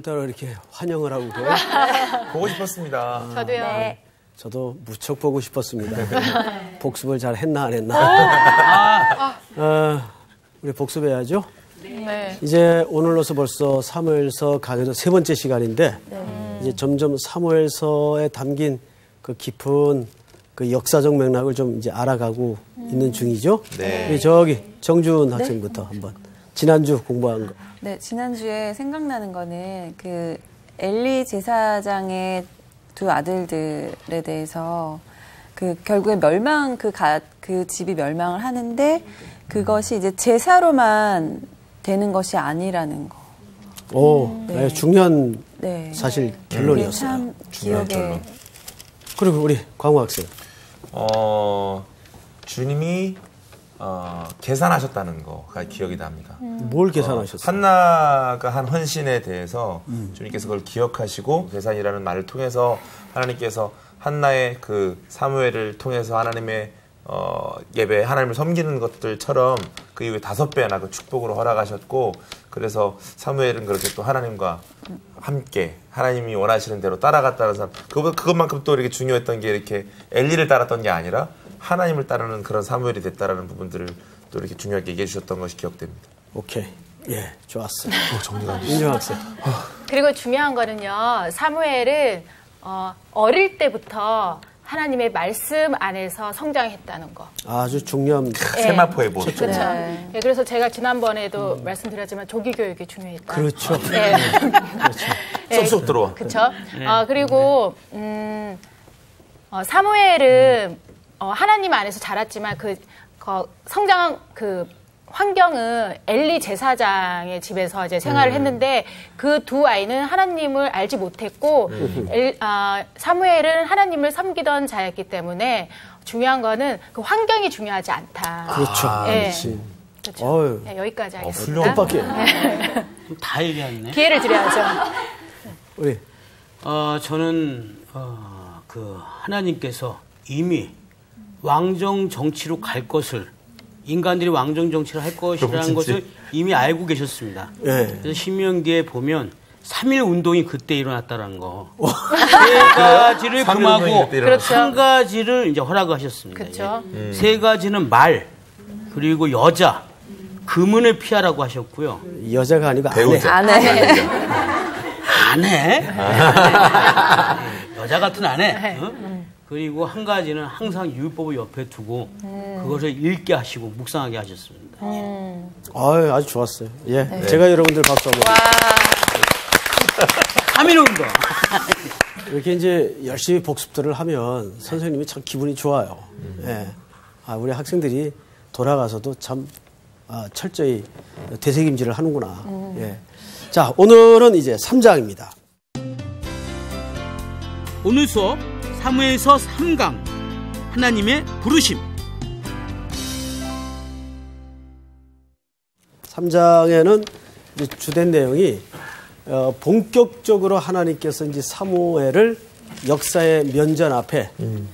오늘따라 이렇게 환영을 하고 그래요. 보고 싶었습니다. 저도요. 네. 저도 무척 보고 싶었습니다. 복습을 잘 했나 안 했나. 어, 우리 복습해야죠. 네. 이제 오늘로서 벌써 사무엘서 강의는 세 번째 시간인데 이제 점점 사무엘서에 담긴 그 깊은 그 역사적 맥락을 좀 이제 알아가고 있는 중이죠. 네. 우리 저기 정준 학생부터 한번 지난주 공부한 거. 네, 지난주에 생각나는 거는 그 엘리 제사장의 두 아들들에 대해서 그 결국에 멸망 그 가, 그 집이 멸망을 하는데 그것이 이제 제사로만 되는 것이 아니라는 거. 오, 네. 아주 중요한 네. 사실 결론이었어요. 참 중요한 기억에 결론. 그리고 우리 광호 학생. 어, 주님이 어, 계산하셨다는 거가 기억이 납니다. 뭘 계산하셨어요? 한나가 한 헌신에 대해서 주님께서 그걸 기억하시고 계산이라는 말을 통해서 하나님께서 한나의 그 사무엘을 통해서 하나님의 어, 예배 하나님을 섬기는 것들처럼 그 이후에 다섯 배나 그 축복으로 허락하셨고 그래서 사무엘은 그렇게 또 하나님과 함께 하나님이 원하시는 대로 따라갔다는 사람 그것 그것만큼 또 이렇게 중요했던 게 이렇게 엘리를 따랐던 게 아니라 하나님을 따르는 그런 사무엘이 됐다라는 부분들을 또 이렇게 중요하게 얘기해 주셨던 것이 기억됩니다. 오케이. 예, 좋았어요. 인정 학생. 그리고 중요한 거는요, 사무엘은 어, 어릴 때부터 하나님의 말씀 안에서 성장했다는 거. 아주 중요한 세마포의 본. 그렇죠. 네. 예, 그래서 제가 지난번에도 말씀드렸지만 조기 교육이 중요했다. 그렇죠. 예. 쏙쏙 들어와. 그렇죠. 아 그리고 음, 어, 사무엘은 어, 하나님 안에서 자랐지만 그, 그 성장한 그 환경은 엘리 제사장의 집에서 이제 생활을 했는데 그 두 아이는 하나님을 알지 못했고 엘- 아, 사무엘은 하나님을 섬기던 자였기 때문에 중요한 거는 그 환경이 중요하지 않다. 그렇죠. 예. 그렇지. 그렇죠. 어휴. 네, 여기까지 하겠습니다. 뜻밖의. 다 얘기했네. 기회를 드려야죠. 우리 어, 저는 어, 그 하나님께서 이미 왕정 정치로 갈 것을 인간들이 왕정 정치를 할 것이라는 것을 이미 알고 계셨습니다. 예. 그래서 신명기에 보면 3일 운동이 그때 일어났다는 거. 세 가지를 금하고. 한 가지를 이제 허락하셨습니다. 그렇죠. 예. 세 가지는 말, 그리고 여자, 금은을 피하라고 하셨고요. 여자가 아니고 아내. 배우자. 아내. 아내? 여자 같은 아내. 어? 그리고 한 가지는 항상 율법을 옆에 두고 그것을 읽게 하시고 묵상하게 하셨습니다. 아유, 아주 좋았어요. 예. 제가 여러분들 박수 한번. 3일 운동. 이렇게 이제 열심히 복습들을 하면 선생님이 참 기분이 좋아요. 예. 아, 우리 학생들이 돌아가서도 참 아, 철저히 되새김질을 하는구나. 예. 자, 오늘은 이제 3장입니다. 오늘 수업 사무에서 3강 하나님의 부르심. 3장에는 주된 내용이 어, 본격적으로 하나님께서 이제 사무엘을 역사의 면전 앞에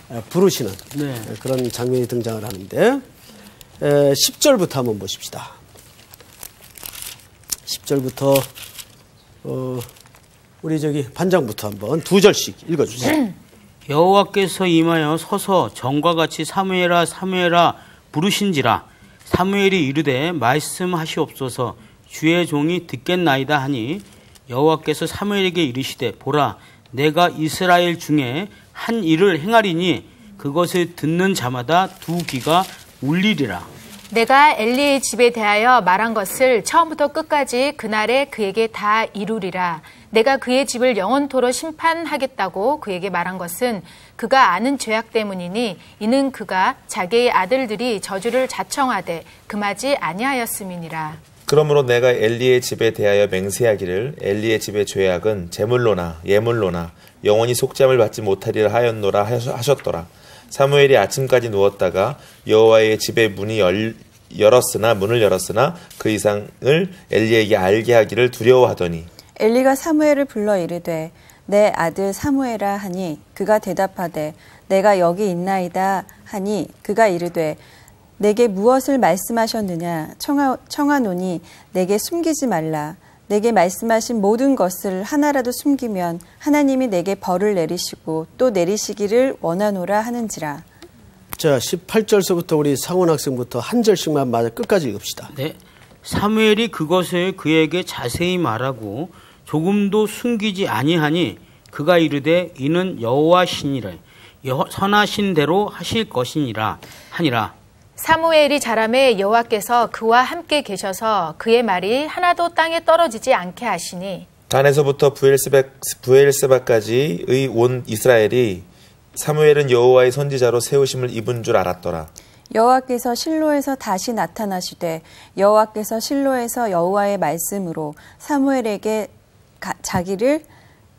어, 부르시는 네. 어, 그런 장면이 등장을 하는데 에, 10절부터 한번 보십시다. 10절부터 어, 우리 저기 반장부터 한번 두 절씩 읽어주세요. 여호와께서 임하여 서서 전과 같이 사무엘아 사무엘아 부르신지라. 사무엘이 이르되 말씀하시옵소서. 주의 종이 듣겠나이다 하니 여호와께서 사무엘에게 이르시되 보라 내가 이스라엘 중에 한 일을 행하리니 그것을 듣는 자마다 두 귀가 울리리라 내가 엘리의 집에 대하여 말한 것을 처음부터 끝까지 그날에 그에게 다 이루리라. 내가 그의 집을 영원토로 심판하겠다고 그에게 말한 것은 그가 아는 죄악 때문이니 이는 그가 자기의 아들들이 저주를 자청하되 금하지 아니하였음이니라. 그러므로 내가 엘리의 집에 대하여 맹세하기를 엘리의 집의 죄악은 제물로나 예물로나 영원히 속죄함을 받지 못하리라 하였노라 하셨- 하셨더라. 사무엘이 아침까지 누웠다가 여호와의 집의 문이 열, 열었으나 문을 열었으나 그 이상을 엘리에게 알게 하기를 두려워하더니. 엘리가 사무엘을 불러 이르되 내 아들 사무엘아 하니 그가 대답하되 내가 여기 있나이다 하니 그가 이르되 내게 무엇을 말씀하셨느냐? 청하, 청하노니 내게 숨기지 말라 내게 말씀하신 모든 것을 하나라도 숨기면 하나님이 내게 벌을 내리시고 또 내리시기를 원하노라 하는지라. 자, 18절서부터 우리 상원 학생부터 한 절씩만 맞아 끝까지 읽읍시다. 네. 사무엘이 그것을 그에게 자세히 말하고 조금도 숨기지 아니하니 그가 이르되 이는 여호와시니라 여- 선하신 대로 하실 것이니라 하니라 사무엘이 자람에 여호와께서 그와 함께 계셔서 그의 말이 하나도 땅에 떨어지지 않게 하시니 단에서부터 부엘스바, 부엘스바까지의 온 이스라엘이 사무엘은 여호와의 선지자로 세우심을 입은 줄 알았더라. 여호와께서 실로에서 다시 나타나시되 여호와께서 실로에서 여호와의 말씀으로 사무엘에게 가- 자기를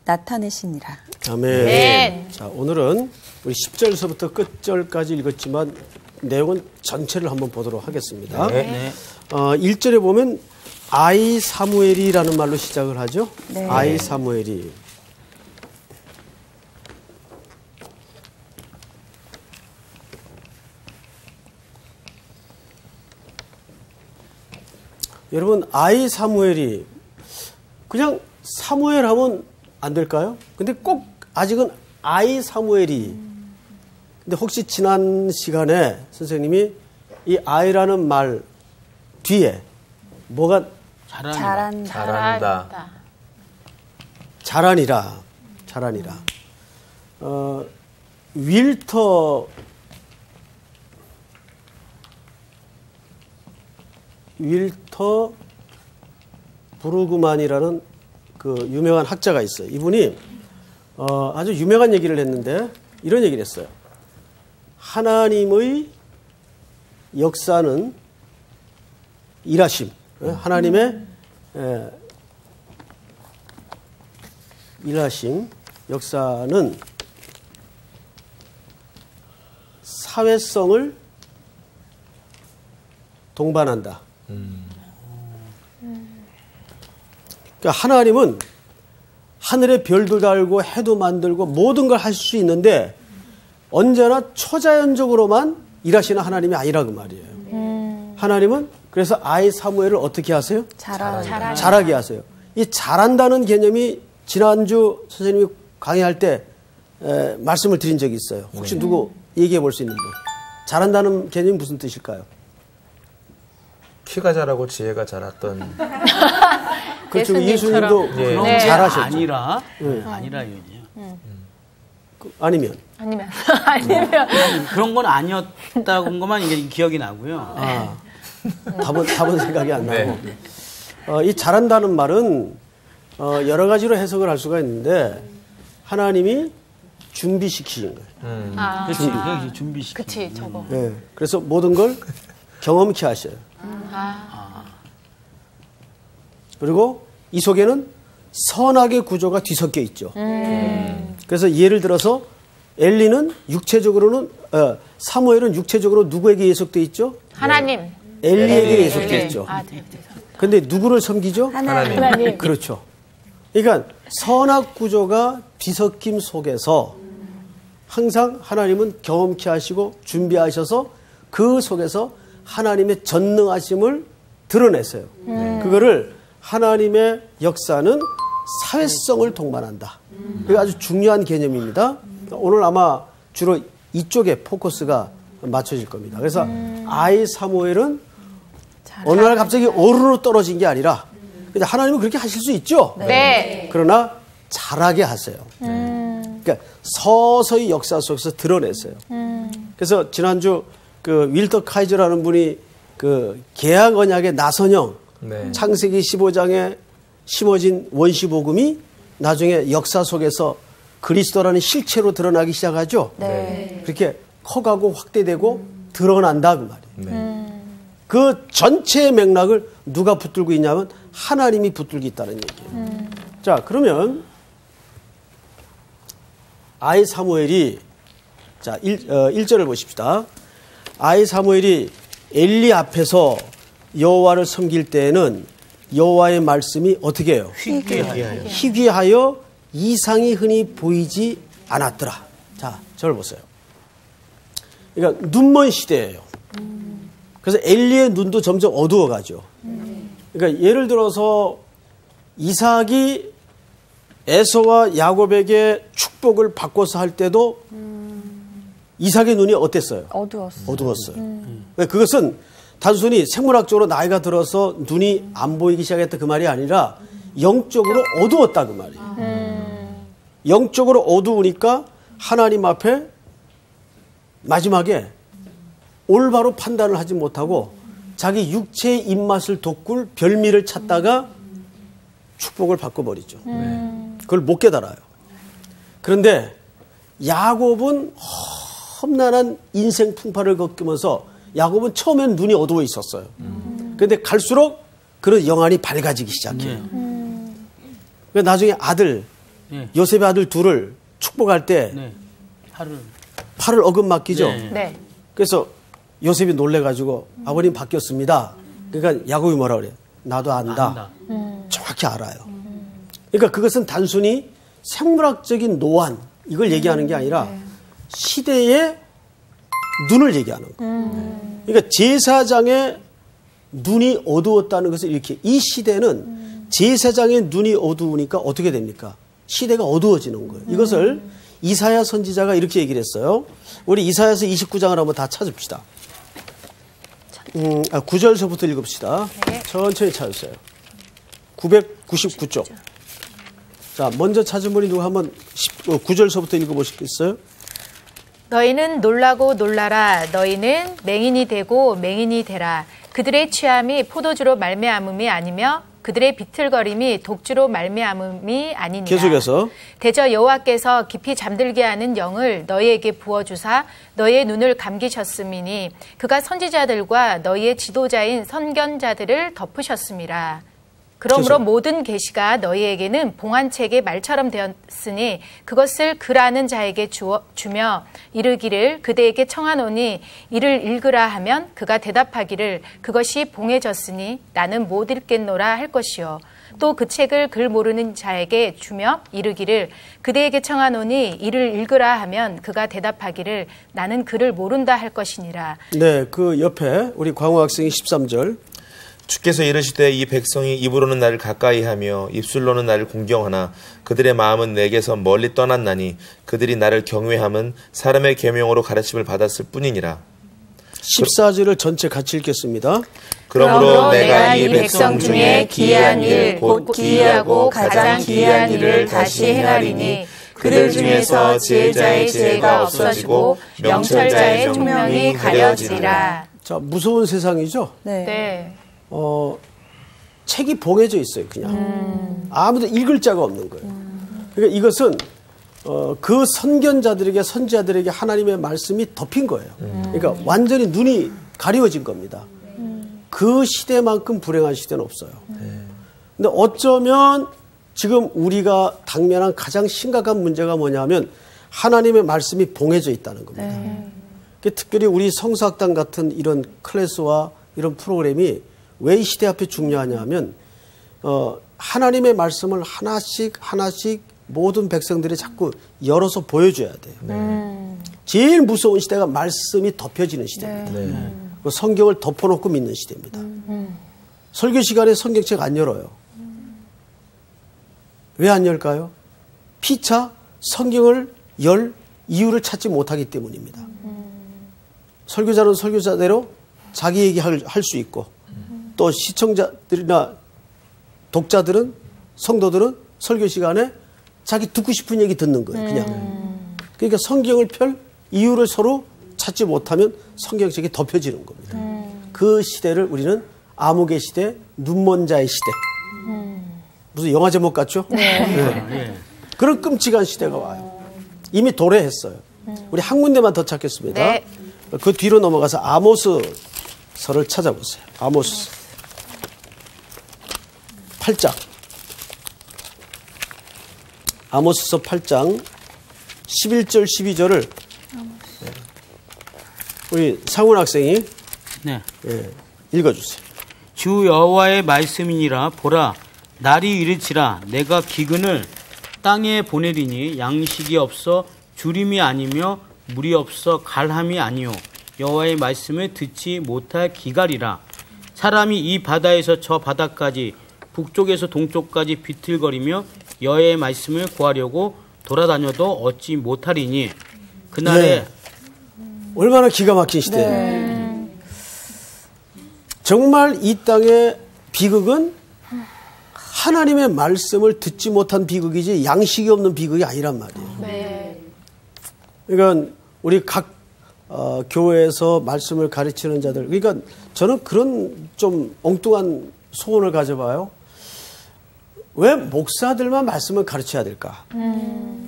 나타내시니라. 아멘. 아멘. 자, 오늘은 우리 10절서부터 끝절까지 읽었지만 내용은 전체를 한번 보도록 하겠습니다. 네. 어, 1절에 보면 아이 사무엘이라는 말로 시작을 하죠. 네. 아이 사무엘이. 여러분 아이 사무엘이 그냥 사무엘 하면 안 될까요? 근데 꼭 아직은 아이 사무엘이 근데 혹시 지난 시간에 선생님이 이 아이라는 말 뒤에 뭐가 잘하는 잘한다. 잘한다. 자라니라 자라니라 어 윌터 윌터 브루그만이라는 그 유명한 학자가 있어요. 이분이 어 아주 유명한 얘기를 했는데 이런 얘기를 했어요. 하나님의 역사는 일하심, 예? 하나님의 에, 일하심 역사는 사회성을 동반한다. 그러니까 하나님은 하늘에 별도 달고 해도 만들고 모든 걸 할 수 있는데 언제나 초자연적으로만 일하시는 하나님이 아니라 그 말이에요. 하나님은 그래서 아이 사무엘을 어떻게 하세요? 잘한다. 잘하니 잘하게 하세요. 이 잘한다는 개념이 지난주 선생님이 강의할 때 에, 말씀을 드린 적이 있어요. 혹시 누구 얘기해 볼 수 있는 분? 잘한다는 개념이 무슨 뜻일까요? 키가 자라고 지혜가 자랐던 그렇죠. 예수님도 예. 네. 게 잘하셨죠. 아니라 네. 아니라 이거죠. 그- 아니면 아니면 아니면 아니, 그런 건 아니었다는 것만 이게 기억이 나고요. 아, 답은 답은 생각이 안 나고 네. 어, 이 잘한다는 말은 어, 여러 가지로 해석을 할 수가 있는데 하나님이 준비시키신 거예요. 아, 그렇지. 그게 준비시키. 그치 저거 예. 그래서 모든 걸 경험케 하셔요. 아, 그리고 이 속에는 선악의 구조가 뒤섞여 있죠. 그래서 예를 들어서 엘리는 육체적으로는 어, 사무엘은 육체적으로 누구에게 예속돼 있죠? 하나님 엘리에게 예속돼 네. 있죠. 아, 네, 네. 근데 누구를 섬기죠? 하나님. 하나님 그렇죠. 그러니까 선악 구조가 뒤섞임 속에서 항상 하나님은 경험케 하시고 준비하셔서 그 속에서 하나님의 전능하심을 드러냈어요. 그거를 하나님의 역사는 사회성을 동반한다. 그게 아주 중요한 개념입니다. 오늘 아마 주로 이쪽에 포커스가 맞춰질 겁니다. 그래서 아이 사무엘은 어느 날 갑자기 어른으로 떨어진 게 아니라 근데 하나님은 그렇게 하실 수 있죠. 네. 그러나 잘하게 하세요. 그러니까 서서히 역사 속에서 드러냈어요. 그래서 지난주 그 윌터 카이저라는 분이 그 계약 언약의 나선형 네. 창세기 15장에 심어진 원시 복음이 나중에 역사 속에서 그리스도라는 실체로 드러나기 시작하죠. 네. 그렇게 커가고 확대되고 드러난다 그 말이에요. 네. 그 전체의 맥락을 누가 붙들고 있냐면 하나님이 붙들고 있다는 얘기예요. 자, 그러면 아이 사무엘이 자, 1, 어, 1절을 보십시다. 아이 사무엘이 엘리 앞에서 여호와를 섬길 때에는 여호와의 말씀이 어떻게 해요? 희귀하여. 희귀하여 이상이 흔히 보이지 않았더라. 자, 저를 보세요. 그러니까 눈먼 시대예요. 그래서 엘리의 눈도 점점 어두워가죠. 그러니까 예를 들어서 이삭이 에서와 야곱에게 축복을 바꿔서 할 때도 이삭의 눈이 어땠어요? 어두웠어. 어두웠어요. 네, 그것은 단순히 생물학적으로 나이가 들어서 눈이 안 보이기 시작했다 그 말이 아니라 영적으로 어두웠다 그 말이에요. 영적으로 어두우니까 하나님 앞에 마지막에 올바로 판단을 하지 못하고 자기 육체의 입맛을 돋굴 별미를 찾다가 축복을 바꿔버리죠. 그걸 못 깨달아요. 그런데 야곱은 험난한 인생 풍파를 겪으면서 야곱은 처음엔 눈이 어두워 있었어요. 그런데 갈수록 그런 영안이 밝아지기 시작해요. 그러니까 나중에 아들, 네. 요셉의 아들 둘을 축복할 때 네. 팔을 팔을 어긋 맡기죠. 네. 네. 그래서 요셉이 놀래가지고 아버님 바뀌었습니다. 그러니까 야곱이 뭐라 그래요? 나도 안다. 안다. 정확히 알아요. 그러니까 그것은 단순히 생물학적인 노안 이걸 얘기하는 게 아니라 시대의 눈을 얘기하는 거예요. 그러니까 제사장의 눈이 어두웠다는 것을 이렇게 이 시대는 제사장의 눈이 어두우니까 어떻게 됩니까? 시대가 어두워지는 거예요. 이것을 이사야 선지자가 이렇게 얘기를 했어요. 우리 이사야서 29장을 한번 다 찾읍시다. 음, 아, 9절서부터 읽읍시다. 천천히 찾으세요. 999쪽. 자, 먼저 찾은 분이 누구 한번 9절서부터 읽어보시겠어요? 너희는 놀라고 놀라라. 너희는 맹인이 되고 맹인이 되라. 그들의 취함이 포도주로 말미암음이 아니며 그들의 비틀거림이 독주로 말미암음이 아니니라. 계속해서. 대저 여호와께서 깊이 잠들게 하는 영을 너희에게 부어 주사 너희의 눈을 감기셨음이니 그가 선지자들과 너희의 지도자인 선견자들을 덮으셨음이라. 그러므로 계속. 모든 계시가 너희에게는 봉안책의 말처럼 되었으니 그것을 글아는 자에게 주어, 주며 이르기를 그대에게 청하노니 이를 읽으라 하면 그가 대답하기를 그것이 봉해졌으니 나는 못 읽겠노라 할 것이요 또 그 책을 글 모르는 자에게 주며 이르기를 그대에게 청하노니 이를 읽으라 하면 그가 대답하기를 나는 글을 모른다 할 것이니라 네, 그 옆에 우리 광호 학생이 13절. 주께서 이르시되 이 백성이 입으로는 나를 가까이하며 입술로는 나를 공경하나 그들의 마음은 내게서 멀리 떠났나니 그들이 나를 경외함은 사람의 계명으로 가르침을 받았을 뿐이니라 14절을 전체 같이 읽겠습니다. 그러므로 내가 이 백성 중에 기이한 일 곧 기이하고 가장 기이한 일을 다시 행하리니 그들 중에서 지혜자의 지혜가 없어지고 명철자의 총명이 가려지리라 자, 무서운 세상이죠? 네. 네. 어, 책이 봉해져 있어요, 그냥. 아무도 읽을 자가 없는 거예요. 그러니까 이것은 어, 그 선견자들에게 선지자들에게 하나님의 말씀이 덮인 거예요. 그러니까 완전히 눈이 가리워진 겁니다. 그 시대만큼 불행한 시대는 없어요. 근데 어쩌면 지금 우리가 당면한 가장 심각한 문제가 뭐냐면 하나님의 말씀이 봉해져 있다는 겁니다. 그 특별히 우리 성사학당 같은 이런 클래스와 이런 프로그램이 왜 이 시대 앞에 중요하냐 하면 어, 하나님의 말씀을 하나씩 하나씩 모든 백성들이 자꾸 열어서 보여줘야 돼요. 제일 무서운 시대가 말씀이 덮여지는 시대입니다. 그 성경을 덮어놓고 믿는 시대입니다. 설교 시간에 성경책 안 열어요. 왜안 열까요? 피차 성경을 열 이유를 찾지 못하기 때문입니다. 설교자는 설교자대로 자기 얘기할 수 있고 또 시청자들이나 독자들은 성도들은 설교 시간에 자기 듣고 싶은 얘기 듣는 거예요. 그냥. 그러니까 성경을 펼 이유를 서로 찾지 못하면 성경책이 덮여지는 겁니다. 그 시대를 우리는 암흑의 시대, 눈먼 자의 시대. 무슨 영화 제목 같죠? 네. 그런 끔찍한 시대가 와요. 이미 도래했어요. 우리 한 군데만 더 찾겠습니다. 네. 그 뒤로 넘어가서 아모스 서를 찾아보세요. 아모스 8장. 아모스서 8장 11절 12절을 우리 상훈 학생이 네. 예, 읽어주세요. 주 여호와의 말씀이니라 보라 날이 이르치라 내가 기근을 땅에 보내리니 양식이 없어 주림이 아니며 물이 없어 갈함이 아니요 여호와의 말씀을 듣지 못할 기갈이라 사람이 이 바다에서 저 바다까지 북쪽에서 동쪽까지 비틀거리며 여호와의 말씀을 구하려고 돌아다녀도 얻지 못하리니 그날에 네. 얼마나 기가 막힌 시대예요. 정말 이 땅의 비극은 하나님의 말씀을 듣지 못한 비극이지 양식이 없는 비극이 아니란 말이에요. 네. 그러니까 우리 각 어, 교회에서 말씀을 가르치는 자들, 그러니까 저는 그런 좀 엉뚱한 소원을 가져봐요. 왜 목사들만 말씀을 가르쳐야 될까?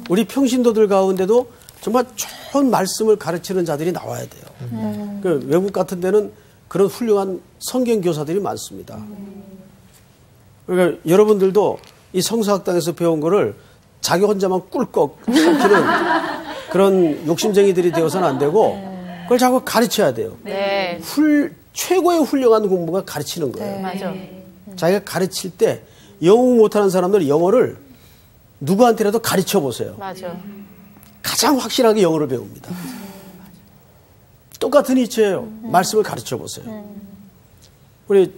우리 평신도들 가운데도 정말 좋은 말씀을 가르치는 자들이 나와야 돼요. 그 외국 같은 데는 그런 훌륭한 성경 교사들이 많습니다. 그러니까 여러분들도 이 성서학당에서 배운 거를 자기 혼자만 꿀꺽 삼키는 그런 욕심쟁이들이 되어서는 안 되고 그걸 자꾸 가르쳐야 돼요. 네. 훌, 최고의 훌륭한 공부가 가르치는 거예요. 맞아. 자기가 가르칠 때 영어 못하는 사람들 영어를 누구한테라도 가르쳐 보세요. 맞아. 가장 확실하게 영어를 배웁니다. 똑같은 이치예요. 말씀을 가르쳐 보세요. 우리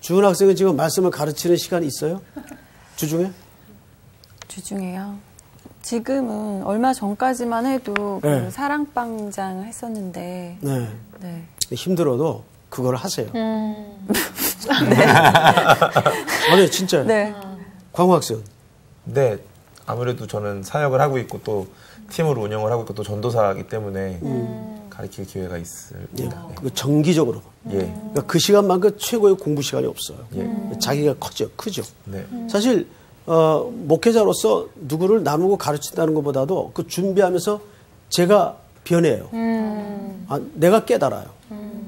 주은 학생은 지금 말씀을 가르치는 시간이 있어요? 주중에? 주중에요. 지금은 얼마 전까지만 해도 그 네. 사랑방장 했었는데 네. 네. 힘들어도 그걸 하세요. 아니 진짜. 네. 광호 학생. 네, 아무래도 저는 사역을 하고 있고 또 팀으로 운영을 하고 있고 또 전도사이기 때문에 가르칠 기회가 예, 있습니다. 네. 그 정기적으로. 예, 그러니까 그 시간만큼 최고의 공부 시간이 없어요. 예. 자기가 커져, 크죠. 네, 사실 어, 목회자로서 누구를 나누고 가르친다는 것보다도 그 준비하면서 제가 변해요. 아, 내가 깨달아요.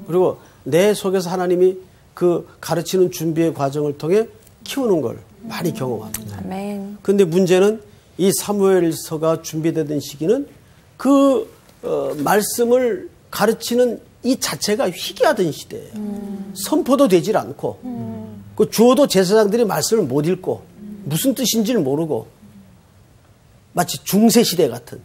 그리고 내 속에서 하나님이 그 가르치는 준비의 과정을 통해 키우는 걸 많이 경험합니다. 아멘. 근데 문제는 이 사무엘서가 준비되던 시기는 그 어, 말씀을 가르치는 이 자체가 희귀하던 시대예요. 선포도 되질 않고 그 주어도 제사장들이 말씀을 못 읽고 무슨 뜻인지를 모르고 마치 중세 시대 같은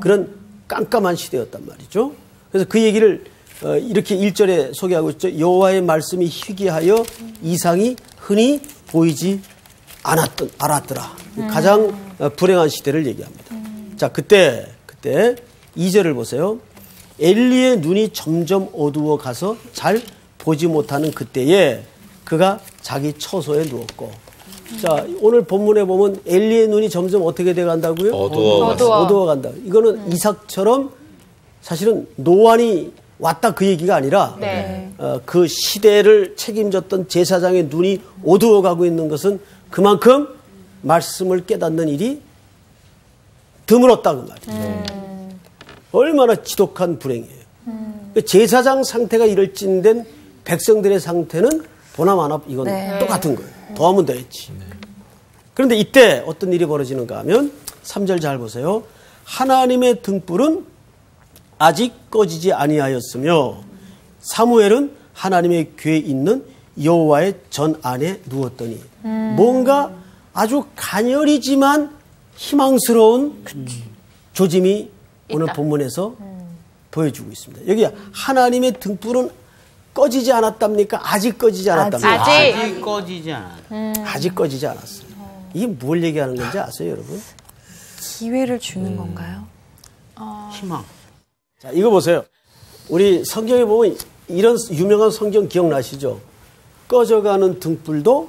그런 깜깜한 시대였단 말이죠. 그래서 그 얘기를 어, 이렇게 1절에 소개하고 있죠. 여호와의 말씀이 희귀하여 이상이 흔히 보이지 않았던 알았더라. 가장 어, 불행한 시대를 얘기합니다. 자, 그때 그때 2절을 보세요. 엘리의 눈이 점점 어두워 가서 잘 보지 못하는 그때에 그가 자기 처소에 누웠고 자, 오늘 본문에 보면 엘리의 눈이 점점 어떻게 돼 간다고요? 어두워 어두워. 어두워 간다. 이거는 이삭처럼 사실은 노안이 왔다 그 얘기가 아니라 네. 어, 그 시대를 책임졌던 제사장의 눈이 어두워가고 있는 것은 그만큼 말씀을 깨닫는 일이 드물었다 그 말이에요. 얼마나 지독한 불행이에요. 그 제사장 상태가 이럴 찐된 백성들의 상태는 보나마나 이건 네. 똑같은 거예요. 더하면 더했지. 그런데 이때 어떤 일이 벌어지는가 하면 3절 잘 보세요. 하나님의 등불은 아직 꺼지지 아니하였으며 사무엘은 하나님의 궤에 있는 여호와의 전 안에 누웠더니 뭔가 아주 가녀리지만 희망스러운 조짐이 오늘 있다. 본문에서 보여주고 있습니다. 여기 하나님의 등불은 꺼지지 않았답니까? 아직 꺼지지 않았답니까? 아직. 아직 꺼지지 않아. 아직 꺼지지 않았어요. 이게 뭘 얘기하는 건지 아세요, 여러분? 기회를 주는 건가요? 희망. 자, 이거 보세요. 우리 성경에 보면 이런 유명한 성경 기억나시죠? 꺼져가는 등불도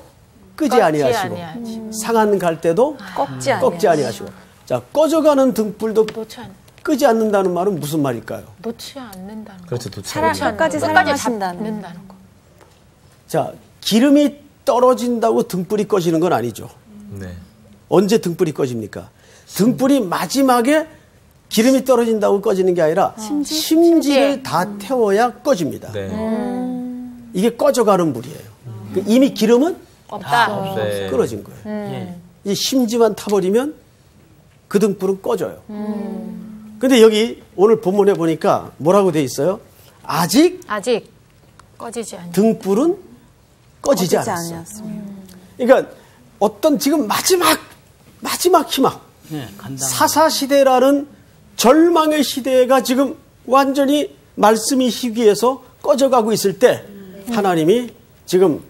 끄지 꺾지 아니하시고 아니하지. 상한 갈 때도 꺾지 않아요. 꺾지 아니하시고 자 꺼져가는 등불도 놓지, 않, 끄지 않는다는 말은 무슨 말일까요? 놓지 않는다는 거. 그렇죠. 도착. 사랑- 끝까지 사랑하신다는. 거. 자 기름이 떨어진다고 등불이 꺼지는 건 아니죠. 네, 언제 등불이 꺼집니까? 등불이 마지막에 기름이 떨어진다고 꺼지는 게 아니라 심지? 를다 태워야 꺼집니다. 네, 이게 꺼져가는 불이에요. 그 이미 기름은 없다. 네. 끊어진 거예요. 예. 이 심지만 타버리면 그 등불은 꺼져요. 근데 여기 오늘 본문에 보니까 뭐라고 돼 있어요? 아직 아직 꺼지지 않는. 등불은 꺼지지 꺼지지 않았어. 않았습니다. 그러니까 어떤 지금 마지막 마지막 희망 네, 간다. 사사 시대라는 절망의 시대가 지금 완전히 말씀이 희귀해서 꺼져가고 있을 때 하나님이 지금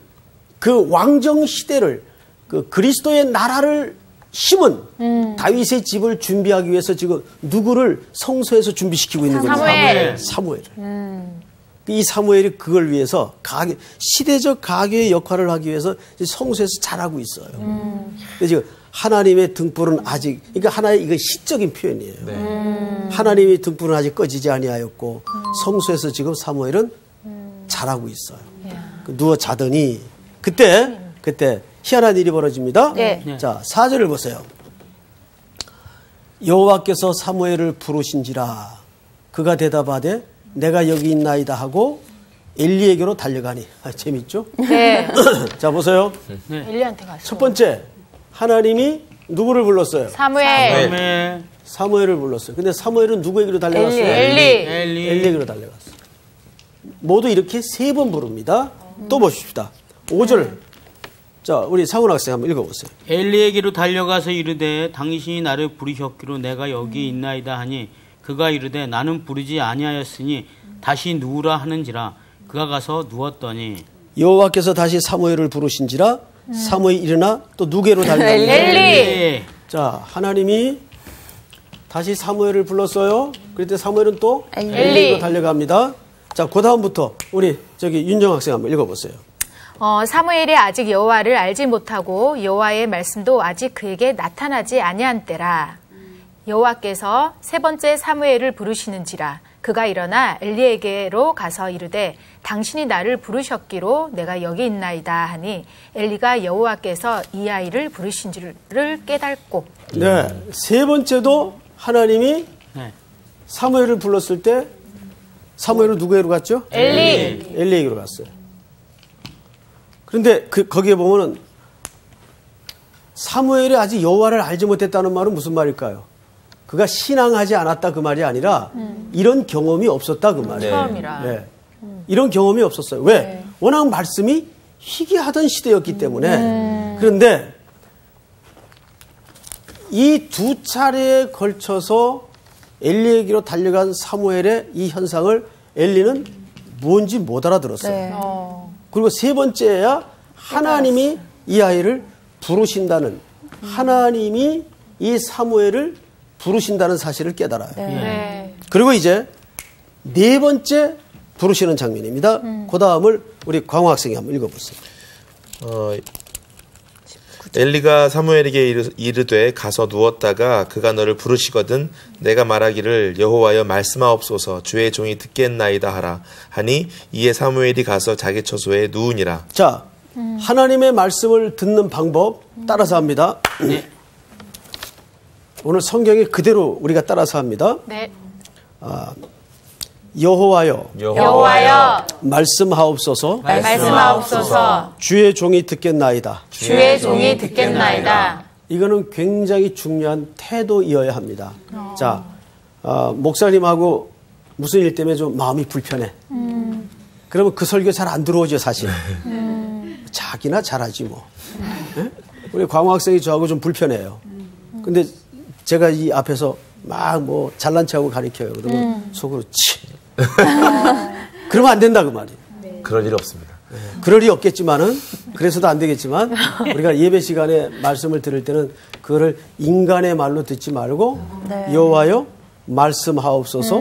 그 왕정 시대를 그 그리스도의 나라를 심은 다윗의 집을 준비하기 위해서 지금 누구를 성소에서 준비시키고 있는 거죠. 사무엘. 사무엘. 이 사무엘이 그걸 위해서 가계, 시대적 가계의 역할을 하기 위해서 성소에서 잘하고 있어요. 근데 지금 하나님의 등불은 아직, 그러니까 하나의 이거 시적인 표현이에요. 하나님의 등불은 아직 꺼지지 아니하였고 성소에서 지금 사무엘은 잘하고 있어요. 그 누워 자더니 그때 그때 희한한 일이 벌어집니다. 네. 자, 사절을 보세요. 여호와께서 사무엘을 부르신지라 그가 대답하되 내가 여기 있나이다 하고 엘리에게로 달려가니 아, 재밌죠? 네. 자 보세요. 엘리한테 갔어. 첫 번째 하나님이 누구를 불렀어요? 사무엘. 다음에 사무엘을 불렀어요. 근데 사무엘은 누구에게로 달려갔어요? 엘리. 엘리. 엘리에게로 달려갔어 요. 모두 이렇게 세 번 부릅니다. 또 보십시다. 5절. 자, 우리 상훈 학생 한번 읽어보세요. 엘리에게로 달려가서 이르되 당신이 나를 부르셨기로 내가 여기 있나이다 하니 그가 이르되 나는 부르지 아니하였으니 다시 누우라 하는지라 그가 가서 누웠더니 여호와께서 다시 사무엘을 부르신지라 사무엘이 일어나 또 누구로 달려갔냐? 엘리. 예. 자, 하나님이 다시 사무엘을 불렀어요. 그때 사무엘은 또 엘리. 엘리로 달려갑니다. 자, 그 다음부터 우리 저기 윤정 학생 한번 읽어보세요. 어, 사무엘이 아직 여호와를 알지 못하고 여호와의 말씀도 아직 그에게 나타나지 아니한 때라. 여호와께서 세 번째 사무엘을 부르시는지라 그가 일어나 엘리에게로 가서 이르되 당신이 나를 부르셨기로 내가 여기 있나이다 하니 엘리가 여호와께서 이 아이를 부르신지를 깨닫고 네. 세 번째도 하나님이 네. 사무엘을 불렀을 때 사무엘은 누구에게로 갔죠? 엘리 엘리에게로 갔어요. 그런데 그 거기에 보면은 사무엘이 아직 여호와를 알지 못했다는 말은 무슨 말일까요? 그가 신앙하지 않았다 그 말이 아니라 이런 경험이 없었다 그 말이에요. 처음이라. 네. 이런 경험이 없었어요. 왜? 워낙 말씀이 희귀하던 시대였기 때문에. 그런데 이 두 차례에 걸쳐서 엘리에게로 달려간 사무엘의 이 현상을 엘리는 뭔지 못 알아들었어요. 네. 어, 그리고 세 번째야 하나님이 이 아이를 부르신다는 하나님이 이 사무엘을 부르신다는 사실을 깨달아요. 네. 그리고 이제 네 번째 부르시는 장면입니다. 그 다음을 우리 광호 학생이 한번 읽어보세요. 어, 엘리가 사무엘에게 이르- 이르되 가서 누웠다가 그가 너를 부르시거든 내가 말하기를 여호와여 말씀하옵소서 주의 종이 듣겠나이다 하라 하니 이에 사무엘이 가서 자기 처소에 누우니라 자, 하나님의 말씀을 듣는 방법 따라서 합니다. 오늘 성경에 그대로 우리가 따라서 합니다. 네. 여호와여 여호와여 말씀하옵소서 말씀하옵소서 주의 종이 듣겠나이다. 주의 종이 듣겠나이다. 이거는 굉장히 중요한 태도이어야 합니다. 자, 어, 목사님하고 무슨 일 때문에 좀 마음이 불편해. 그러면 그 설교 잘 안 들어오죠, 사실. 자기나 잘하지 뭐. 예? 우리 광호 학생이 저하고 좀 불편해요. 근데 제가 이 앞에서 막 뭐 잘난 척하고 가르쳐요. 그러면 속으로 치. 그러면 안 된다 그 말이에요. 그럴 일 없습니다 그럴 리 없겠지만은 그래서도 안 되겠지만 우리가 예배 시간에 말씀을 들을 때는 그거를 인간의 말로 듣지 말고 여호와여 말씀하옵소서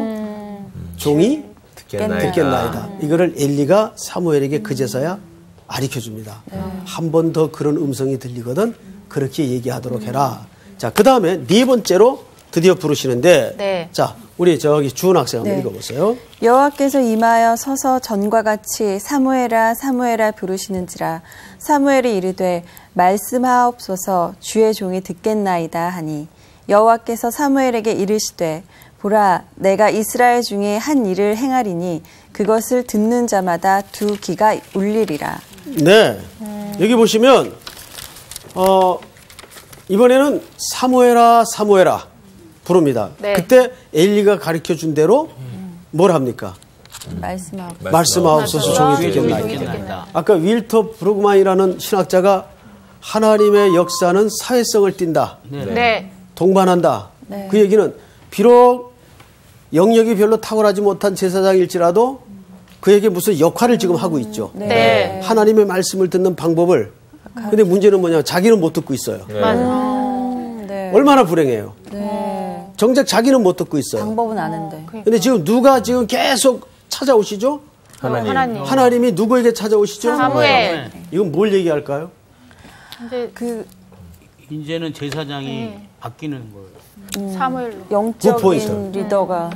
종이 듣겠나이다. 듣겠나이다. 이거를 엘리가 사무엘에게 그제서야 가르쳐 줍니다. 한 번 더 그런 음성이 들리거든 그렇게 얘기하도록 해라. 자, 그 다음에 네 번째로 드디어 부르시는데 네. 자, 우리 저기 주은 학생 한번 네. 읽어 보세요. 여호와께서 임하여 서서 전과 같이 사무엘아 사무엘아 부르시는지라 사무엘이 이르되 말씀하옵소서 주의 종이 듣겠나이다 하니 여호와께서 사무엘에게 이르시되 보라 내가 이스라엘 중에 한 일을 행하리니 그것을 듣는 자마다 두 귀가 울리리라 네. 여기 보시면 어 이번에는 사무엘아 사무엘아 부릅니다. 네. 그때 엘리가 가르쳐 준 대로 뭘 합니까? 말씀하옵소서 말씀하옵소서 종이 되겠나이다. 아까 윌터 브루그만이라는 신학자가 하나님의 역사는 사회성을 띈다. 네. 동반한다. 그 얘기는 비록 영역이 별로 탁월하지 못한 제사장일지라도 그에게 무슨 역할을 지금 하고 있죠. 네. 하나님의 말씀을 듣는 방법을 근데 문제는 뭐냐? 자기는 못 듣고 있어요. 음, 네. 얼마나 불행해요. 네. 정작 자기는 못 듣고 있어요. 방법은 아는데. 근데 지금 누가 지금 계속 찾아오시죠? 하나님. 하나님. 하나님이 누구에게 찾아오시죠? 사무엘. 이건 뭘 얘기할까요? 이제 그 이제는 제사장이 바뀌는 거예요. 사무엘로. 굿포인트. 영적인 리더가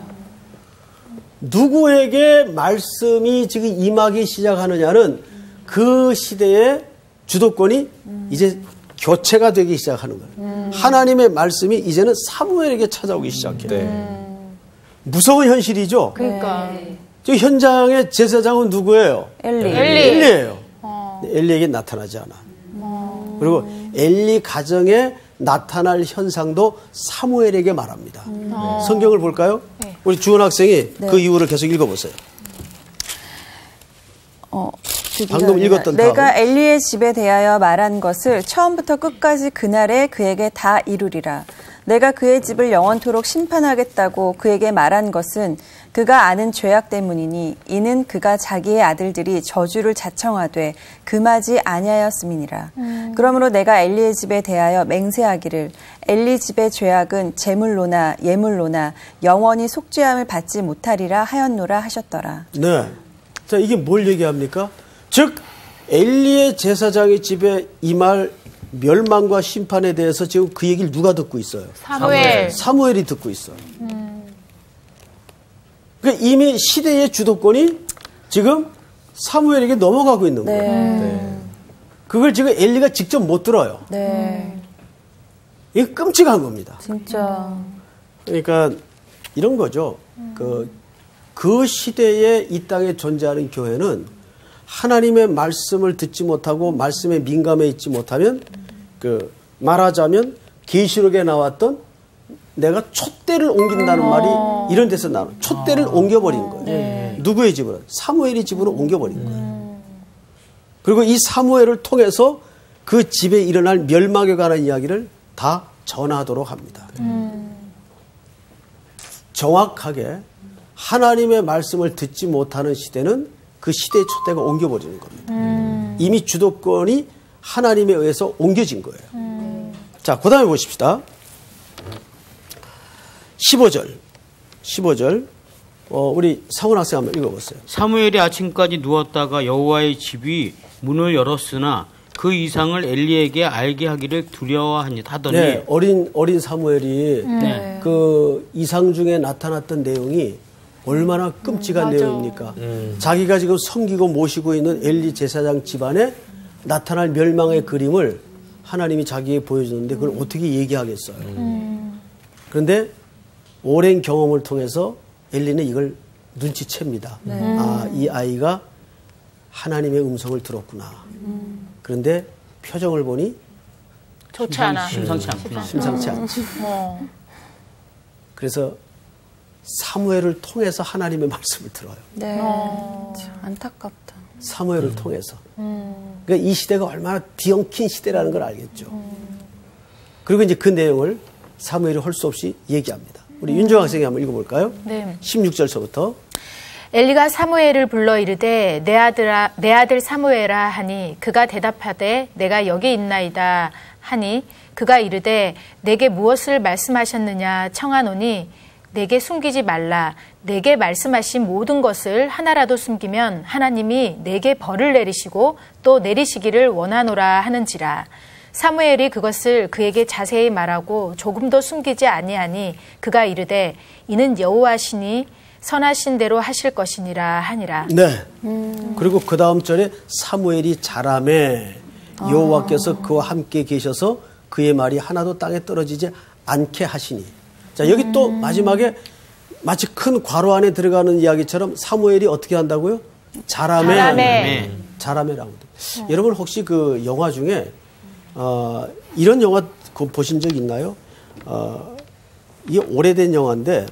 누구에게 말씀이 지금 임하기 시작하느냐는 그 시대의 주도권이 이제 교체가 되기 시작하는 거예요. 하나님의 말씀이 이제는 사무엘에게 찾아오기 시작해요. 네. 무서운 현실이죠. 그러니까. 저 현장의 제사장은 누구예요? 엘리. 엘리. 엘리예요. 근데 엘리에게 나타나지 않아. 그리고 엘리 가정에 나타날 현상도 사무엘에게 말합니다. 성경을 볼까요? 네. 우리 주원 학생이 그 이유를 계속 읽어보세요. 어, 방금 읽었던 내가 다음. 엘리의 집에 대하여 말한 것을 처음부터 끝까지 그날에 그에게 다 이루리라. 내가 그의 집을 영원토록 심판하겠다고 그에게 말한 것은 그가 아는 죄악 때문이니 이는 그가 자기의 아들들이 저주를 자청하되 금하지 아니하였음이니라. 그러므로 내가 엘리의 집에 대하여 맹세하기를 엘리 집의 죄악은 제물로나 예물로나 영원히 속죄함을 받지 못하리라 하였노라 하셨더라. 네. 자, 이게 뭘 얘기합니까? 즉, 엘리의 제사장의 집에 임할 멸망과 심판에 대해서 지금 그 얘기를 누가 듣고 있어요? 사무엘. 사무엘이 듣고 있어요. 그러니까 이미 시대의 주도권이 지금 사무엘에게 넘어가고 있는 거예요. 네. 그걸 지금 엘리가 직접 못 들어요. 네. 이게 끔찍한 겁니다. 진짜. 그러니까 이런 거죠. 그, 그 시대에 이 땅에 존재하는 교회는 하나님의 말씀을 듣지 못하고 말씀에 민감해 있지 못하면 그 말하자면 계시록에 나왔던 내가 촛대를 옮긴다는 말이 이런 데서 나와 촛대를 옮겨버린 거예요. 누구의 집으로? 사무엘의 집으로 옮겨버린 거예요. 그리고 이 사무엘을 통해서 그 집에 일어날 멸망에 관한 이야기를 다 전하도록 합니다. 정확하게 하나님의 말씀을 듣지 못하는 시대는 그 시대의 촛대가 옮겨버리는 겁니다. 이미 주도권이 하나님에 의해서 옮겨진 거예요. 자, 그 다음에 보십시다. 15절. 15절. 어, 우리 상훈 학생 한번 읽어보세요. 사무엘이 아침까지 누웠다가 여호와의 집이 문을 열었으나 그 이상을 엘리에게 알게 하기를 두려워하니 하더니 네, 어린, 어린 사무엘이 네. 그 이상 중에 나타났던 내용이 얼마나 끔찍한 맞아. 내용입니까? 자기가 지금 섬기고 모시고 있는 엘리 제사장 집안에 나타날 멸망의 그림을 하나님이 자기에게 보여주는데 그걸 어떻게 얘기하겠어요? 그런데 오랜 경험을 통해서 엘리는 이걸 눈치챕니다. 아, 이 아이가 하나님의 음성을 들었구나. 그런데 표정을 보니 좋지 않아. 심상치 않구나. 심상치 않지. 어. 그래서 사무엘을 통해서 하나님의 말씀을 들어요. 네. 어. 참 안타깝다. 사무엘을 통해서. 그러니까 이 시대가 얼마나 뒤엉킨 시대라는 걸 알겠죠. 그리고 이제 그 내용을 사무엘이 할 수 없이 얘기합니다. 우리 윤정 학생이 한번 읽어볼까요? 네. 16절서부터. 엘리가 사무엘을 불러 이르되 내 아들아 내 아들 사무엘아 하니 그가 대답하되 내가 여기 있나이다 하니 그가 이르되 내게 무엇을 말씀하셨느냐 청하노니 내게 숨기지 말라 내게 말씀하신 모든 것을 하나라도 숨기면 하나님이 내게 벌을 내리시고 또 내리시기를 원하노라 하는지라 사무엘이 그것을 그에게 자세히 말하고 조금도 숨기지 아니하니 그가 이르되 이는 여호와시니 선하신 대로 하실 것이니라 하니라. 네. 그리고 그 다음 절에 사무엘이 자라매 여호와께서 그와 함께 계셔서 그의 말이 하나도 땅에 떨어지지 않게 하시니. 자, 여기 또 마지막에 마치 큰 괄호 안에 들어가는 이야기처럼 사무엘이 어떻게 한다고요? 자라매. 자라매. 자라매라고. 여러분 혹시 그 영화 중에 어, 이런 영화 그 보신 적 있나요? 어, 이게 오래된 영화인데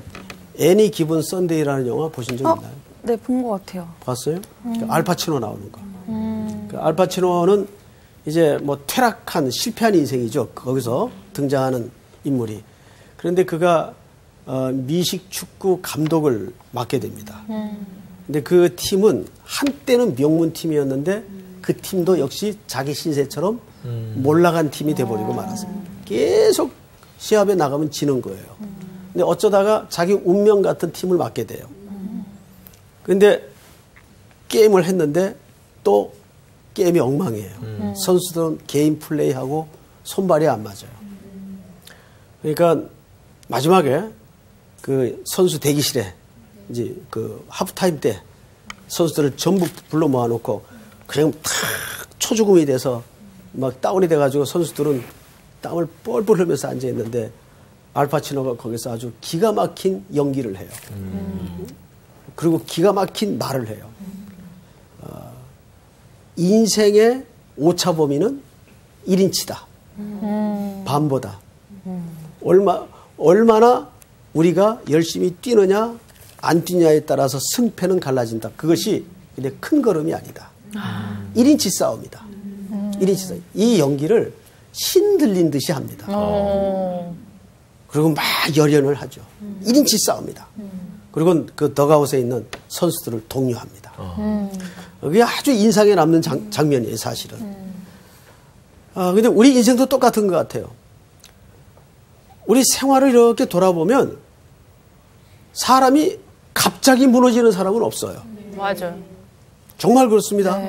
애니 기분 썬데이라는 영화 보신 적 어? 있나요? 네, 본 것 같아요. 봤어요? 그 알파치노 나오는 거. 그 알파치노는 이제 뭐 퇴락한 실패한 인생이죠. 거기서 등장하는 인물이. 그런데 그가 어, 미식 축구 감독을 맡게 됩니다. 근데 그 팀은 한때는 명문 팀이었는데 그 팀도 역시 자기 신세처럼 몰락한 팀이 돼버리고 말았습니다. 계속 시합에 나가면 지는 거예요. 근데 어쩌다가 자기 운명 같은 팀을 맡게 돼요. 근데 게임을 했는데 또 게임이 엉망이에요. 선수들은 개인 플레이하고 손발이 안 맞아요. 그러니까 마지막에 그 선수 대기실에 이제 그 하프타임 때 선수들을 전부 불러 모아놓고 그냥 탁 초죽음이 돼서 막 다운이 돼가지고 선수들은 땀을 뻘뻘 흘면서 앉아 있는데 알파치노가 거기서 아주 기가 막힌 연기를 해요. 그리고 기가 막힌 말을 해요. 어, 인생의 오차 범위는 1인치다. 밤보다. 얼마, 얼마나 우리가 열심히 뛰느냐, 안 뛰냐에 따라서 승패는 갈라진다. 그것이 근데 큰 걸음이 아니다. 1인치 싸움이다. 1인치 싸움. 이 연기를 신 들린 듯이 합니다. 그리고 막 열연을 하죠. 1인치 싸움이다. 그리고 그 더가웃에 있는 선수들을 독려합니다. 그게 아주 인상에 남는 장, 장면이에요, 사실은. 아, 근데 우리 인생도 똑같은 것 같아요. 우리 생활을 이렇게 돌아보면 사람이 갑자기 무너지는 사람은 없어요. 맞아요. 정말 그렇습니다.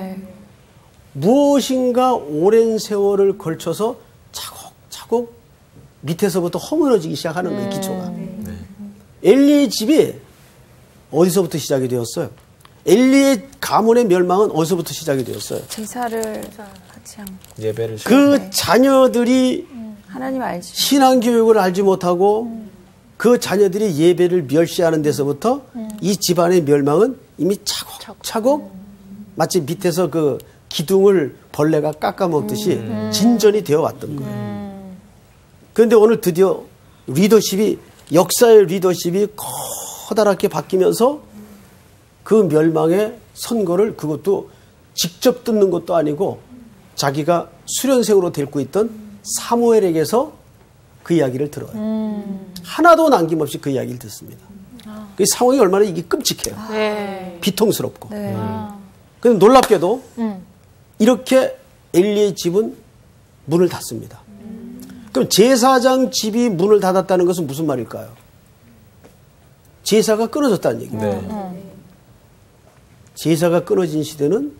무엇인가 오랜 세월을 걸쳐서 차곡차곡 밑에서부터 허물어지기 시작하는 거예요, 기초가. 엘리의 집이 어디서부터 시작이 되었어요? 엘리의 가문의 멸망은 어디서부터 시작이 되었어요? 제사를 같이 한 예배를 그 자녀들이 하나님 알지. 신앙 교육을 알지 못하고 그 자녀들이 예배를 멸시하는 데서부터 이 집안의 멸망은 이미 차곡 차곡. 마치 밑에서 그 기둥을 벌레가 깎아먹듯이 진전이 되어 왔던 거예요. 그런데 오늘 드디어 리더십이 역사의 리더십이 커다랗게 바뀌면서 그 멸망의 선거를 그것도 직접 듣는 것도 아니고 자기가 수련생으로 데리고 있던 사무엘에게서 그 이야기를 들어요. 하나도 남김없이 그 이야기를 듣습니다. 그 상황이 얼마나 이게 끔찍해요. 네. 비통스럽고. 네. 근데 놀랍게도 음. 이렇게 엘리의 집은 문을 닫습니다. 그럼 제사장 집이 문을 닫았다는 것은 무슨 말일까요? 제사가 끊어졌다는 얘기입니다. 네. 제사가 끊어진 시대는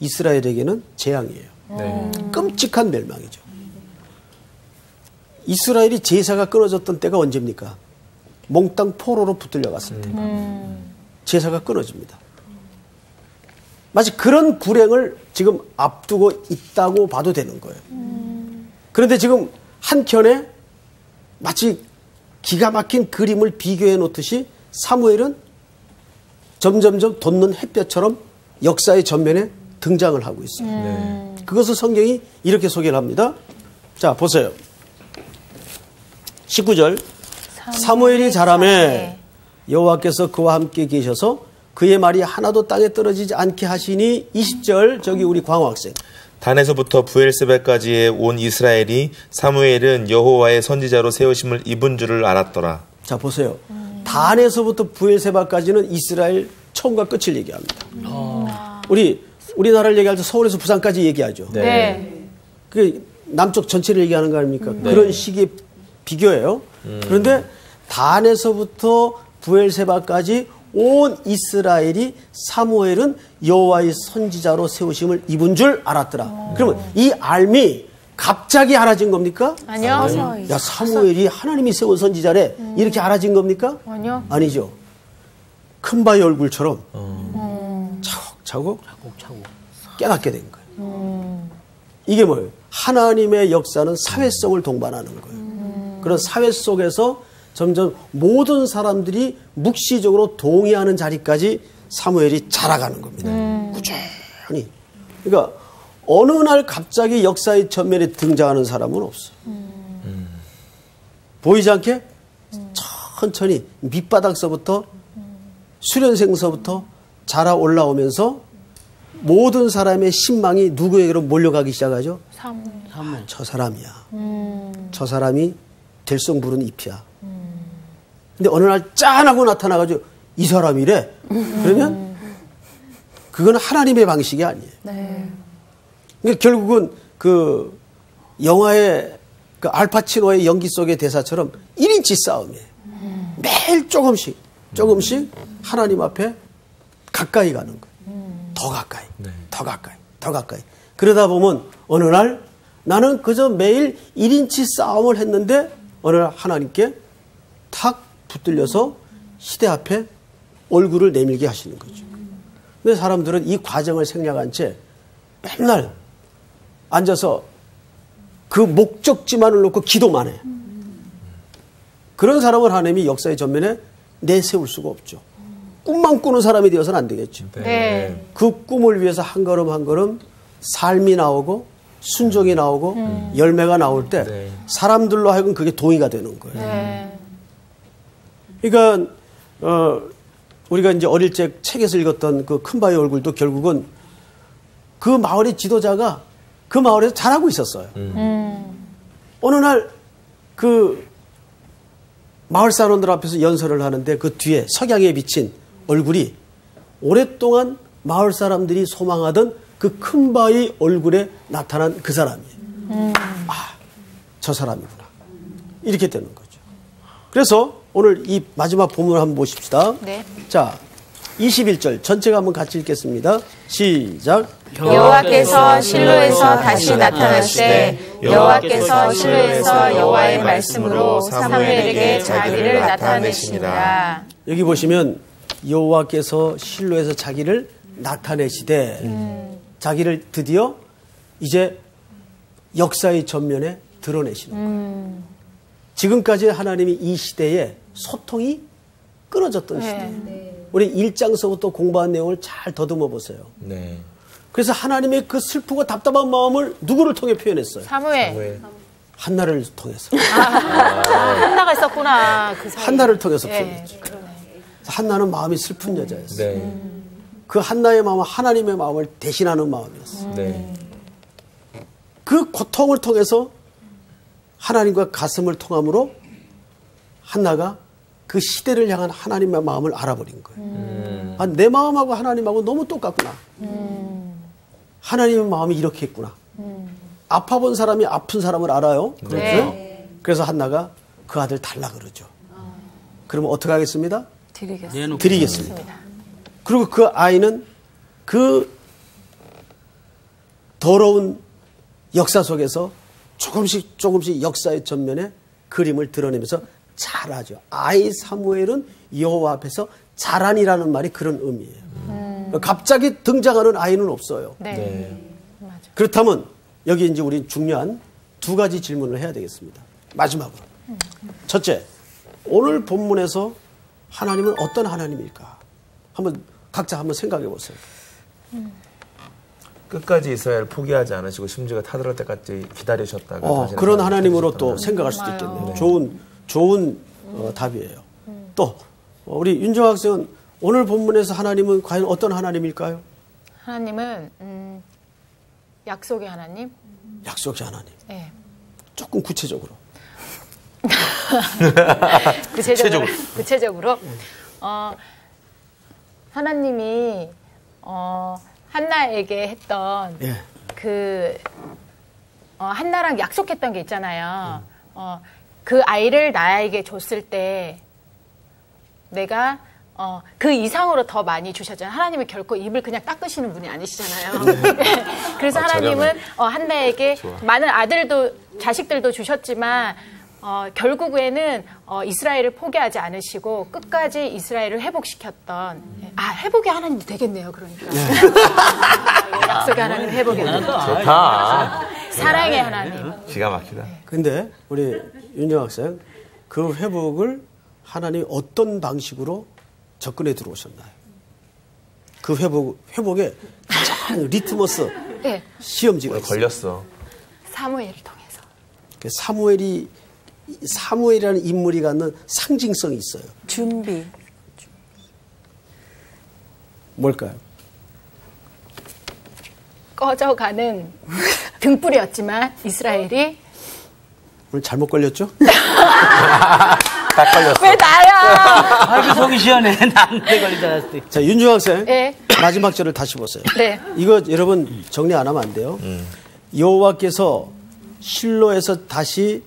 이스라엘에게는 재앙이에요. 네. 끔찍한 멸망이죠. 이스라엘이 제사가 끊어졌던 때가 언제입니까? 몽땅 포로로 붙들려 갔을 때. 제사가 끊어집니다. 마치 그런 불행을 지금 앞두고 있다고 봐도 되는 거예요. 그런데 지금 한켠에 마치 기가 막힌 그림을 비교해 놓듯이 사무엘은 점점점 돋는 햇볕처럼 역사의 전면에 등장을 하고 있어요. 네. 그것을 성경이 이렇게 소개를 합니다. 자, 보세요. 19절. 사무엘이 자라매 여호와께서 그와 함께 계셔서 그의 말이 하나도 땅에 떨어지지 않게 하시니 20절 저기 우리 광호 학생. 단에서부터 부엘세바까지의 온 이스라엘이 사무엘은 여호와의 선지자로 세우심을 입은 줄을 알았더라. 자, 보세요. 단에서부터 부엘세바까지는 이스라엘 처음과 끝을 얘기합니다. 우리 우리나라를 얘기할 때 서울에서 부산까지 얘기하죠. 네. 네. 그 남쪽 전체를 얘기하는 거 아닙니까? 그런 식의 비교예요. 그런데 단에서부터 부엘세바까지 온 이스라엘이 사무엘은 여호와의 선지자로 세우심을 입은 줄 알았더라. 그러면 이 알미 갑자기 알아진 겁니까? 아니요. 야 사무엘이 하나님이 세운 선지자래 이렇게 알아진 겁니까? 아니요. 아니죠. 큰 바위 얼굴처럼 차곡차곡 차곡차곡. 깨닫게 된 거예요. 이게 뭐예요? 하나님의 역사는 사회성을 동반하는 거예요. 그런 사회 속에서 점점 모든 사람들이 묵시적으로 동의하는 자리까지 사무엘이 자라가는 겁니다. 꾸준히. 그러니까 어느 날 갑자기 역사의 전면에 등장하는 사람은 없어요. 보이지 않게 천천히 밑바닥서부터 수련생서부터 자라 올라오면서 모든 사람의 신망이 누구에게로 몰려가기 시작하죠? 사무. 사무엘. 저 사람이야. 저 사람이 될성 부른 잎이야. 근데 어느 날 짠하고 나타나가지고 이 사람이래. 그러면 그건 하나님의 방식이 아니에요. 네. 그러니까 결국은 그 영화의 그 알파치노의 연기 속의 대사처럼 1인치 싸움이에요. 매일 조금씩 조금씩 하나님 앞에 가까이 가는 거예요. 더 가까이, 더 가까이, 더 가까이. 그러다 보면 어느 날 나는 그저 매일 1인치 싸움을 했는데 어느 날 하나님께 탁 붙들려서 시대 앞에 얼굴을 내밀게 하시는 거죠. 근데 사람들은 이 과정을 생략한 채 맨날 앉아서 그 목적지만을 놓고 기도만 해. 그런 사람을 하나님이 역사의 전면에 내세울 수가 없죠. 꿈만 꾸는 사람이 되어서는 안 되겠죠. 네. 그 꿈을 위해서 한 걸음 한 걸음 삶이 나오고 순종이 나오고 열매가 나올 때 네. 사람들로 하여금 그게 동의가 되는 거예요. 네. 그러니까 어 우리가 이제 어릴 적 책에서 읽었던 그 큰바위 얼굴도 결국은 그 마을의 지도자가 그 마을에서 잘하고 있었어요. 어느 날 그 마을 사람들 앞에서 연설을 하는데 그 뒤에 석양에 비친 얼굴이 오랫동안 마을 사람들이 소망하던 그 큰 바위 얼굴에 나타난 그 사람이에요. 아, 저 사람이구나. 이렇게 되는 거죠. 그래서 오늘 이 마지막 본문을 한번 보십시다. 네. 자, 21절 전체가 한번 같이 읽겠습니다. 시작. 여호와께서 실로에서 다시 나타나시되 여호와께서 실로에서 여호와의 말씀으로 사무엘에게 자기를 나타내시니라. 여기 보시면 여호와께서 실로에서 자기를 나타내시되 자기를 드디어 이제 역사의 전면에 드러내시는 거예요. 지금까지 하나님이 이 시대에 소통이 끊어졌던 시대. 우리 1장서부터 공부한 내용을 잘 더듬어 보세요. 네. 그래서 하나님의 그 슬프고 답답한 마음을 누구를 통해 표현했어요? 사무엘. 왜? 한나를 통해서. 한나가 있었구나. 그. 한나를 통해서 예, 표현했죠. 한나는 마음이 슬픈 여자였어요. 네. 그 한나의 마음은 하나님의 마음을 대신하는 마음이었어요. 네. 그 고통을 통해서 하나님과 가슴을 통함으로 한나가 그 시대를 향한 하나님의 마음을 알아버린 거예요. 아, 내 마음하고 하나님하고 너무 똑같구나. 하나님의 마음이 이렇게 했구나. 아파 본 사람이 아픈 사람을 알아요. 그렇죠? 네. 그래서 한나가 그 아들 달라 그러죠. 그러면 어떻게 하겠습니다? 드리겠습니다. 드리겠습니다. 그리고 그 아이는 그 더러운 역사 속에서 조금씩 조금씩 역사의 전면에 그림을 드러내면서 자라죠. 아이 사무엘은 여호와 앞에서 자란이라는 말이 그런 의미예요. 갑자기 등장하는 아이는 없어요. 네. 네. 그렇다면 여기 이제 우리 중요한 두 가지 질문을 해야 되겠습니다. 마지막으로. 첫째, 오늘 본문에서 하나님은 어떤 하나님일까? 한번 각자 한번 생각해 보세요. 끝까지 이스라엘 포기하지 않으시고 심지어 타들어갈 때까지 기다리셨다가 어, 그런 하나님으로 또 거잖아요. 생각할 수도. 있겠네요. 좋은 좋은 어, 답이에요. 또 어, 우리 윤정 학생은 오늘 본문에서 하나님은 과연 어떤 하나님일까요? 하나님은 음, 약속의 하나님. 약속의 하나님. 네. 조금 구체적으로. 구체적으로. 구체적으로. 어, 하나님이 어, 한나에게 했던 예. 그 어, 한나랑 약속했던 게 있잖아요. 어, 그 아이를 나에게 줬을 때 내가 어, 그 이상으로 더 많이 주셨잖아요. 하나님은 결코 입을 그냥 닦으시는 분이 아니시잖아요. 그래서 아, 하나님은. 어, 한나에게 많은 아들도 자식들도 주셨지만 어, 결국에는 어, 이스라엘을 포기하지 않으시고 끝까지 이스라엘을 회복시켰던 아 회복의 하나님도 되겠네요. 그러니까 아, 약속의 하나님 회복의 하나님 좋다. 사랑의 하나님 기가 막히다. 근데 우리 윤정 학생 그 회복을 하나님이 어떤 방식으로 접근해 들어오셨나요? 그 회복 회복에 가장 리트머스 네, 시험지가. 걸렸어. 사무엘을 통해서 그 사무엘이 사무엘이라는 인물이 갖는 상징성이 있어요. 준비. 뭘까요? 꺼져가는 등불이었지만 이스라엘이 오늘 잘못 걸렸죠? 딱 걸렸어. 왜 나야? 아이고 속이 시원해. 나한테 걸린 줄 알았을 때. 자, 윤중 학생. 예. 마지막 절을 다시 보세요. 네. 이거 여러분 정리 안 하면 안 돼요. 여호와께서 실로에서 다시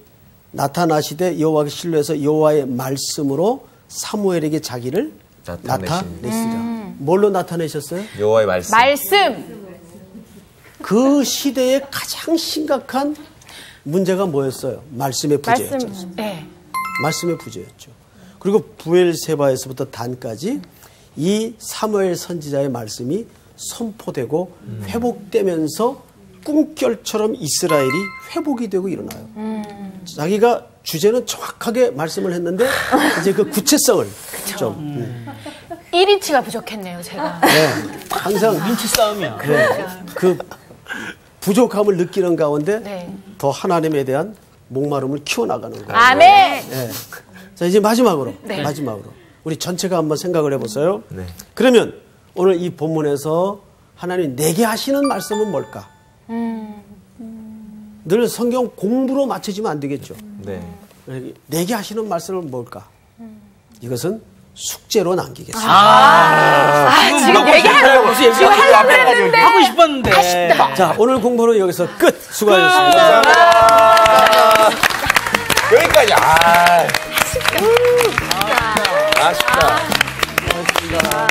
나타나시되 여호와의 실로에서 여호와의 말씀으로 사무엘에게 자기를. 나타내시라. 뭘로 나타내셨어요? 여호와의 말씀. 말씀. 그 시대의 가장 심각한 문제가 뭐였어요? 말씀의 부재였죠. 말씀. 네. 말씀의 부재였죠. 그리고 부엘세바에서부터 단까지 이 사무엘 선지자의 말씀이 선포되고 회복되면서 꿈결처럼 이스라엘이 회복이 되고 일어나요. 자기가 주제는 정확하게 말씀을 했는데 이제 그 구체성을 좀 음, 1인치가 부족했네요, 제가. 네, 항상 눈치 싸움이야. 네, 그 부족함을 느끼는 가운데 네. 더 하나님에 대한 목마름을 키워나가는 거예요. 아멘. 네. 자 이제 마지막으로 네. 마지막으로 우리 전체가 한번 생각을 해보세요. 네. 그러면 오늘 이 본문에서 하나님 내게 하시는 말씀은 뭘까? 늘 성경 공부로 맞춰지면 안 되겠죠. 네. 내게 하시는 말씀은 뭘까? 이것은 숙제로 남기겠습니다. 아, 지금 얘기하려고. 지금 하려고 했는데. 하고 싶었는데. 자 오늘 공부는 여기서 끝. 수고하셨습니다. 여기까지. 아. 아쉽다. 다시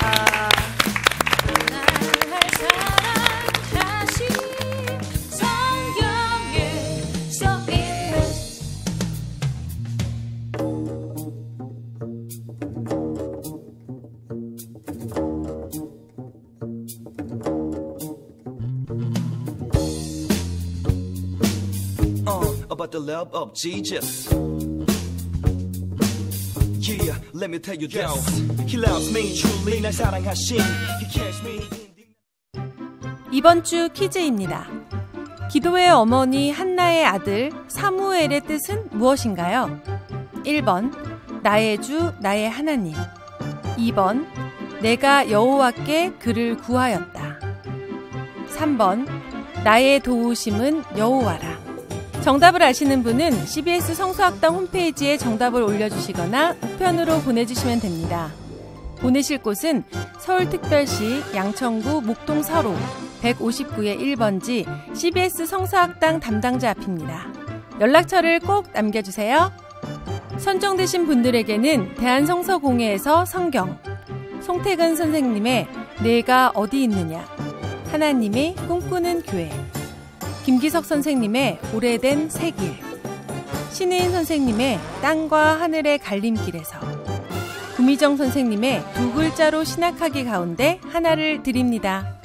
about the love of Jesus. Yeah, let me tell you this. He loves me truly. 날 사랑하신. He cares me. 이번 주 퀴즈입니다. 기도의 어머니 한나의 아들 사무엘의 뜻은 무엇인가요? 1번 나의 주 나의 하나님 2번 내가 여호와께 그를 구하였다 3번 나의 도우심은 여호와라 정답을 아시는 분은 CBS 성서학당 홈페이지에 정답을 올려주시거나 우편으로 보내주시면 됩니다. 보내실 곳은 서울특별시 양천구 목동 서로 159의 1번지 CBS 성서학당 담당자 앞입니다. 연락처를 꼭 남겨주세요. 선정되신 분들에게는 대한성서공회에서 성경, 송태근 선생님의 내가 어디 있느냐, 하나님의 꿈꾸는 교회, 김기석 선생님의 오래된 새길, 신혜인 선생님의 땅과 하늘의 갈림길에서, 구미정 선생님의 두 글자로 신학하기 가운데 하나를 드립니다.